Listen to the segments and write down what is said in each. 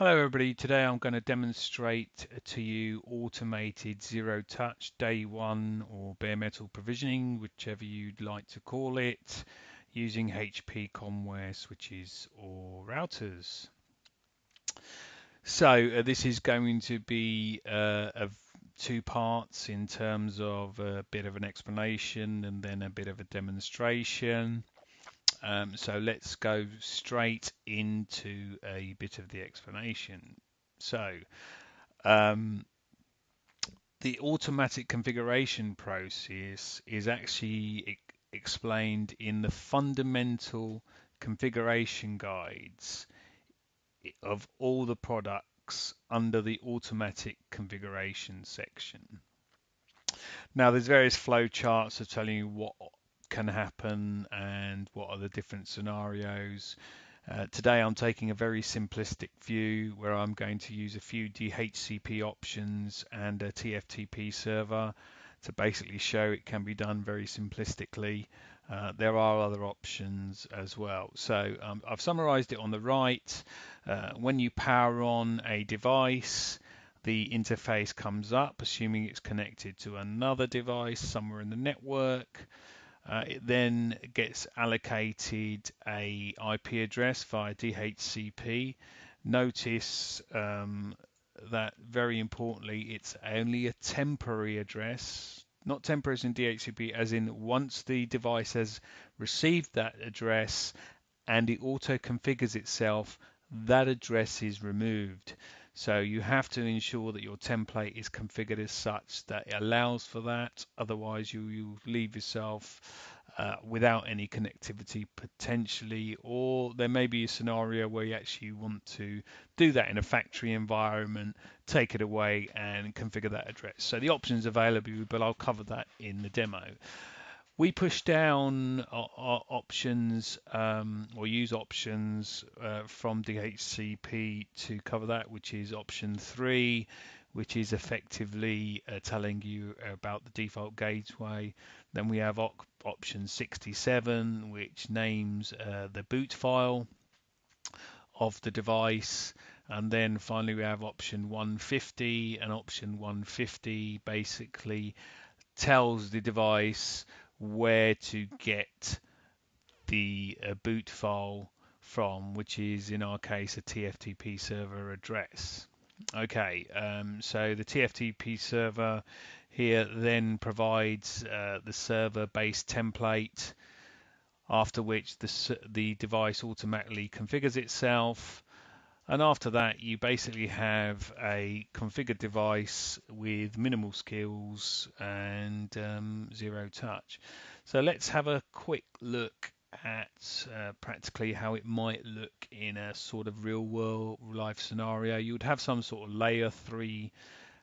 Hello everybody, today I'm going to demonstrate to you automated zero touch day one or bare metal provisioning, whichever you'd like to call it, using HP Comware switches or routers. So uh, this is going to be uh, of two parts in terms of a bit of an explanation and then a bit of a demonstration. Um, so let's go straight into a bit of the explanation. So um, the automatic configuration process is actually e explained in the fundamental configuration guides of all the products under the automatic configuration section. Now there's various flow charts of telling you what can happen and what are the different scenarios. Uh, today I'm taking a very simplistic view where I'm going to use a few DHCP options and a TFTP server to basically show it can be done very simplistically. Uh, there are other options as well. So um, I've summarized it on the right. Uh, when you power on a device, the interface comes up, assuming it's connected to another device somewhere in the network. Uh, it then gets allocated a IP address via DHCP. Notice um, that very importantly, it's only a temporary address, not temporary as in DHCP, as in once the device has received that address and it auto configures itself, that address is removed. So you have to ensure that your template is configured as such that it allows for that. Otherwise, you, you leave yourself uh, without any connectivity potentially, or there may be a scenario where you actually want to do that in a factory environment, take it away and configure that address. So the options available, but I'll cover that in the demo we push down our, our options um, or use options uh, from DHCP to cover that, which is option three, which is effectively uh, telling you about the default gateway. Then we have op option 67, which names uh, the boot file of the device. And then finally we have option 150 and option 150 basically tells the device where to get the uh, boot file from, which is in our case a TFTP server address. Okay, um, so the TFTP server here then provides uh, the server-based template, after which the, the device automatically configures itself. And after that, you basically have a configured device with minimal skills and um, zero touch. So let's have a quick look at uh, practically how it might look in a sort of real world life scenario. You would have some sort of layer three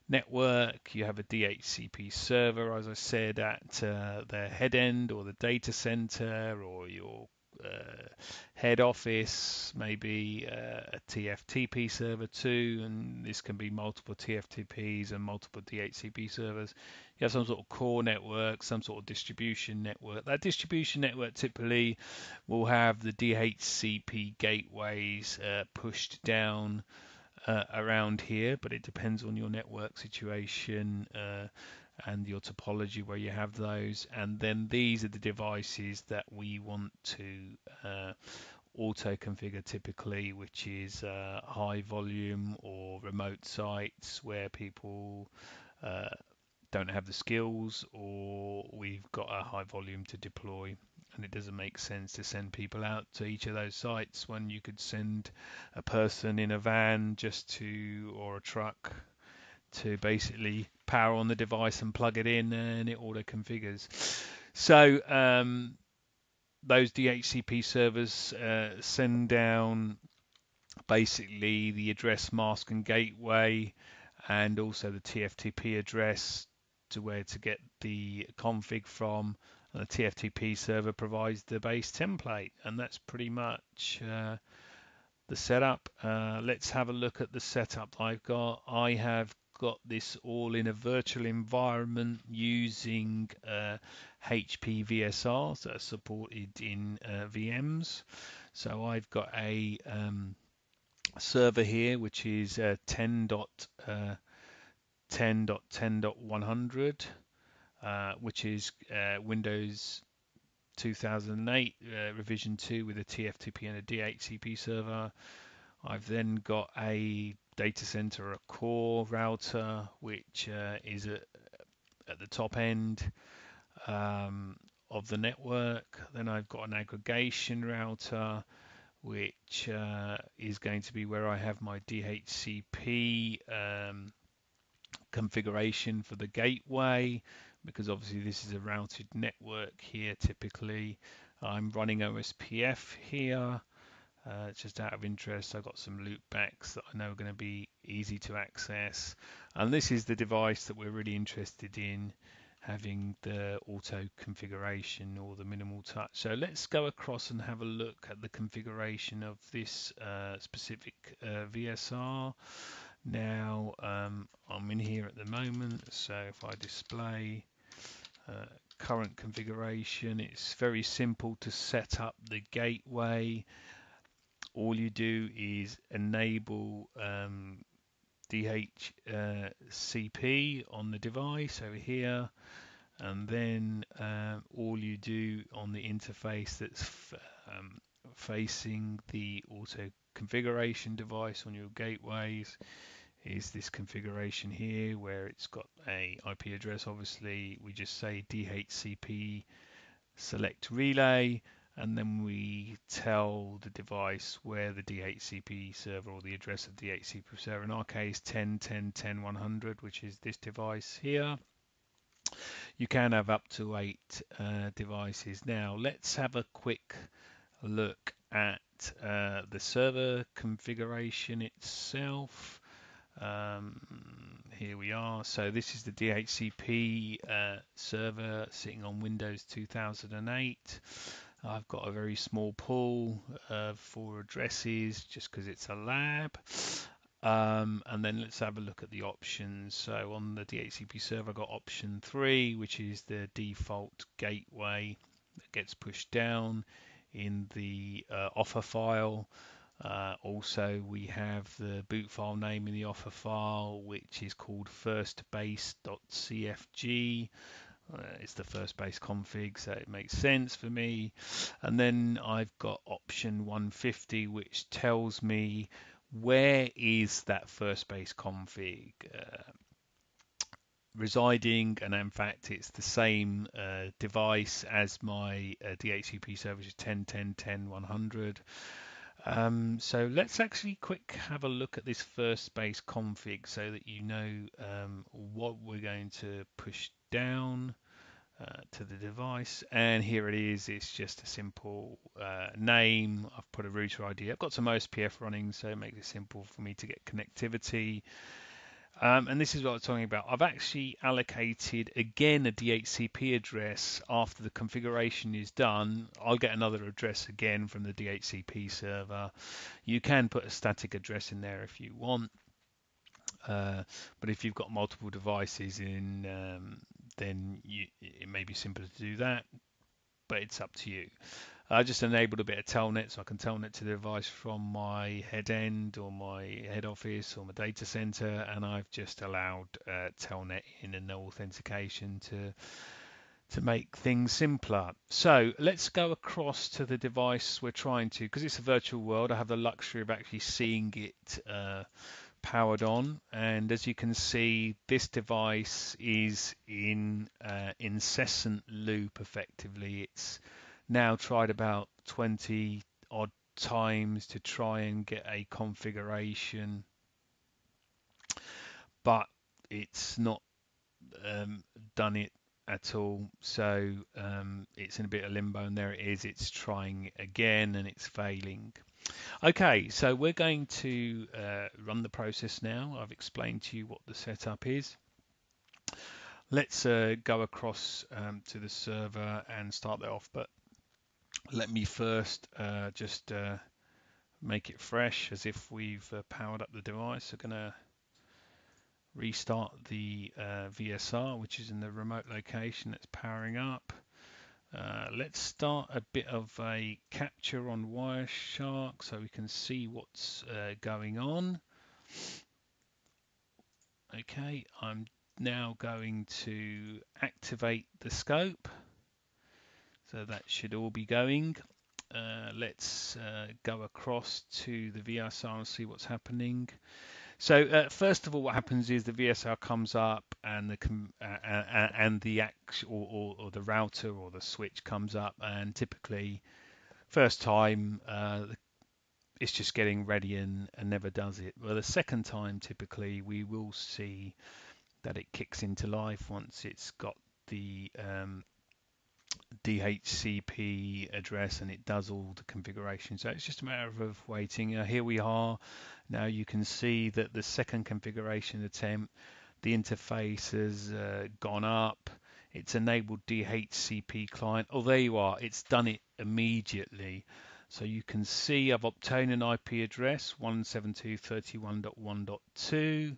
network. You have a DHCP server, as I said, at uh, the head end or the data center or your uh, head office, maybe uh, a TFTP server too, and this can be multiple TFTPs and multiple DHCP servers. You have some sort of core network, some sort of distribution network. That distribution network typically will have the DHCP gateways uh, pushed down uh, around here, but it depends on your network situation uh, and your topology where you have those. And then these are the devices that we want to uh, auto configure typically, which is uh, high volume or remote sites where people uh, don't have the skills or we've got a high volume to deploy and it doesn't make sense to send people out to each of those sites when you could send a person in a van just to or a truck to basically power on the device and plug it in and it auto configures. So um, those DHCP servers uh, send down basically the address mask and gateway and also the TFTP address to where to get the config from. And the TFTP server provides the base template and that's pretty much uh, the setup. Uh, let's have a look at the setup I've got. I have got this all in a virtual environment using uh, HP VSR that are supported in uh, VMs. So I've got a um, server here, which is uh, 10.10.10.100, uh, uh, which is uh, Windows 2008 uh, revision 2 with a TFTP and a DHCP server. I've then got a data center, a core router, which uh, is at, at, the top end um, of the network. Then I've got an aggregation router, which uh, is going to be where I have my DHCP um, configuration for the gateway because obviously this is a routed network here typically. I'm running OSPF here. Uh, just out of interest, I've got some loopbacks that I know are going to be easy to access. And this is the device that we're really interested in having the auto configuration or the minimal touch. So let's go across and have a look at the configuration of this uh, specific uh, VSR. Now um, I'm in here at the moment, so if I display uh, current configuration, it's very simple to set up the gateway. All you do is enable um, DHCP uh, on the device over here and then um, all you do on the interface that's um, facing the auto configuration device on your gateways is this configuration here where it's got a IP address obviously. We just say DHCP select relay and then we tell the device where the DHCP server or the address of the DHCP server. In our case 10 10 10 100 which is this device here. You can have up to eight uh, devices. Now let's have a quick look at uh, the server configuration itself. Um, here we are. So this is the DHCP uh, server sitting on Windows 2008 I've got a very small pool uh, for addresses just because it's a lab. Um, and then let's have a look at the options. So on the DHCP server, I've got option three, which is the default gateway that gets pushed down in the uh, offer file. Uh, also, we have the boot file name in the offer file, which is called firstbase.cfg. Uh, it's the first base config, so it makes sense for me. And then I've got option 150, which tells me where is that first base config uh, residing, and in fact, it's the same uh, device as my uh, DHCP server, which is 10.10.10.100. Um, so let's actually quick have a look at this first base config so that you know um, what we're going to push down uh, to the device and here it is. It's just a simple uh, name. I've put a router ID I've got some OSPF running so it makes it simple for me to get connectivity. Um, and this is what I'm talking about. I've actually allocated again a DHCP address after the configuration is done. I'll get another address again from the DHCP server. You can put a static address in there if you want. Uh, but if you've got multiple devices in, um, then you, it may be simpler to do that, but it's up to you. I just enabled a bit of telnet so I can telnet to the device from my head end or my head office or my data center, and I've just allowed uh, telnet in and no authentication to to make things simpler. So let's go across to the device we're trying to, because it's a virtual world. I have the luxury of actually seeing it. Uh, powered on and as you can see this device is in uh, incessant loop effectively. It's now tried about 20 odd times to try and get a configuration but it's not um, done it at all. So um, it's in a bit of limbo and there it is. It's trying again and it's failing Okay, so we're going to uh, run the process now. I've explained to you what the setup is. Let's uh, go across um, to the server and start that off, but let me first uh, just uh, make it fresh as if we've uh, powered up the device. We're going to restart the uh, VSR, which is in the remote location that's powering up. Uh, let's start a bit of a capture on Wireshark so we can see what's uh, going on. Okay, I'm now going to activate the scope. So that should all be going. Uh, let's uh, go across to the VSR and see what's happening. So uh, first of all, what happens is the VSR comes up and the uh, uh, and the actual or, or, the router or the switch comes up, and typically first time uh, it's just getting ready and, and never does it. Well, the second time typically we will see that it kicks into life once it's got the um, DHCP address and it does all the configuration. So it's just a matter of waiting. Uh, here we are. Now you can see that the second configuration attempt, the interface has uh, gone up. It's enabled DHCP client. Oh, there you are. It's done it immediately. So you can see I've obtained an IP address 172.31.1.2.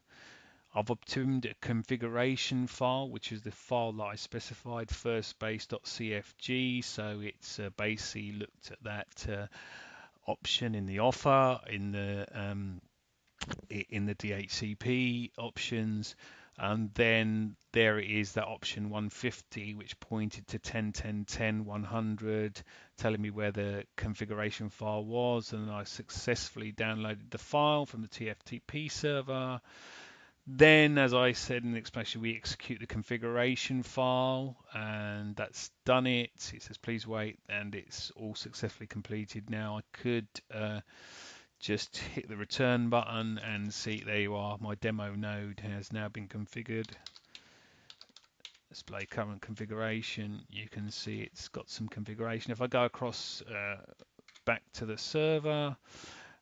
I've obtained a configuration file, which is the file that I specified, firstbase.cfg. So it's uh, basically looked at that uh, option in the offer, in the um, in the DHCP options, and then there is that option 150, which pointed to 10.10.10 100, telling me where the configuration file was, and I successfully downloaded the file from the TFTP server. Then, as I said in the explanation, we execute the configuration file, and that's done it. It says please wait, and it's all successfully completed. Now I could uh, just hit the return button and see there you are. My demo node has now been configured. Display current configuration. You can see it's got some configuration. If I go across uh, back to the server,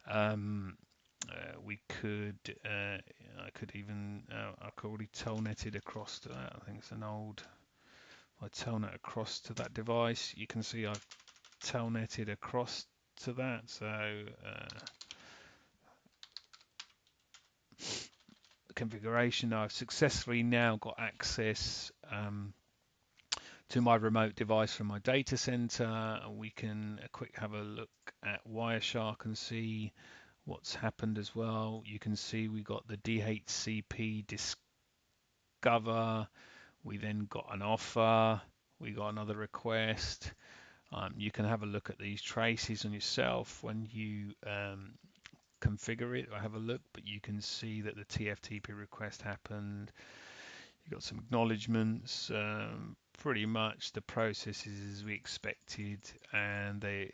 um, uh, we could, uh, I could even, uh, I could already telnetted across to that. I think it's an old, I telnet across to that device. You can see I've telnetted across to that. So uh, configuration, I've successfully now got access um, to my remote device from my data center. We can a quick have a look at Wireshark and see what's happened as well. You can see we got the DHCP discover. We then got an offer. We got another request. Um, you can have a look at these traces on yourself when you um, configure it or have a look, but you can see that the TFTP request happened. You got some acknowledgements. Um, pretty much the process is as we expected, and they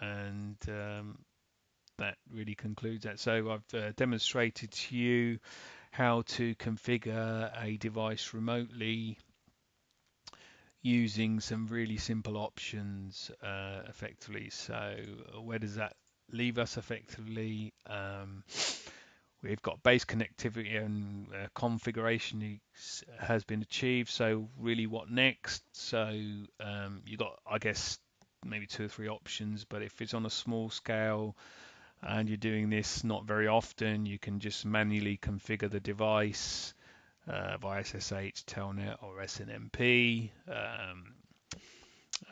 and um, that really concludes that. So I've uh, demonstrated to you how to configure a device remotely using some really simple options uh, effectively. So where does that leave us effectively? Um, we've got base connectivity and uh, configuration has been achieved. So really what next? So um, you got, I guess, maybe two or three options, but if it's on a small scale, and you're doing this not very often, you can just manually configure the device uh, via SSH, Telnet, or SNMP. Um,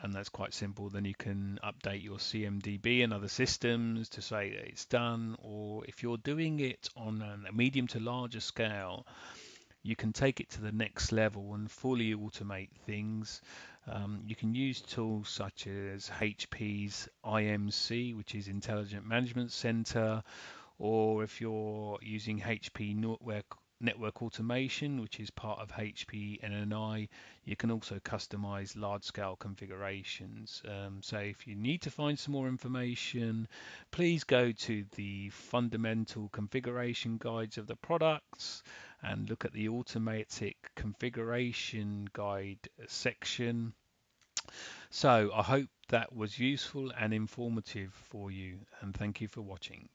and that's quite simple. Then you can update your CMDB and other systems to say that it's done. Or if you're doing it on a medium to larger scale, you can take it to the next level and fully automate things. Um, you can use tools such as HP's IMC, which is Intelligent Management Center, or if you're using HP Network, Network Automation, which is part of HP NNI, you can also customize large scale configurations. Um, so if you need to find some more information, please go to the fundamental configuration guides of the products and look at the automatic configuration guide section. So I hope that was useful and informative for you and thank you for watching.